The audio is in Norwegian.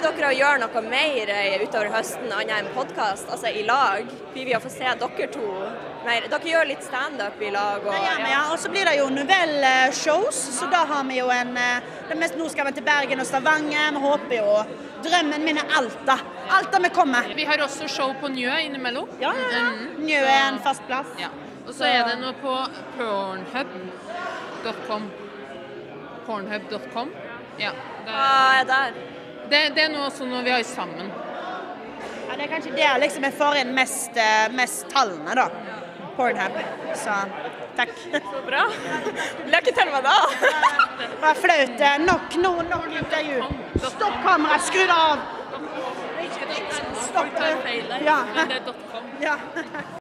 Blir dere å gjøre noe mer eh, utover høsten annet enn podkast, altså i lag? Blir vi å få se dere to mer? Dere gjør litt standup i lag? Og, ja. ja. Og så blir det jo novelleshows, så da har vi jo en eh, det mest, Nå skal vi til Bergen og Stavanger. Vi håper jo Drømmen min er Alta. Alta vi kommer. Vi har også show på Njø innimellom. Ja, ja, ja. Njø er en fast plass. Ja. Og så er det noe på pornhub.com. Pornhub.com. Ja. Det, Hva er der? Det, det er noe også noe vi har sammen. Ja, det er kanskje der liksom jeg får inn mest, eh, mest tallene, da. Pornhub. Så takk. Så bra. Lykke til med det. Det var flaut. eh, Nok nå, nok intervju. Stopp kameraet, skru det av! Stopp. Ja.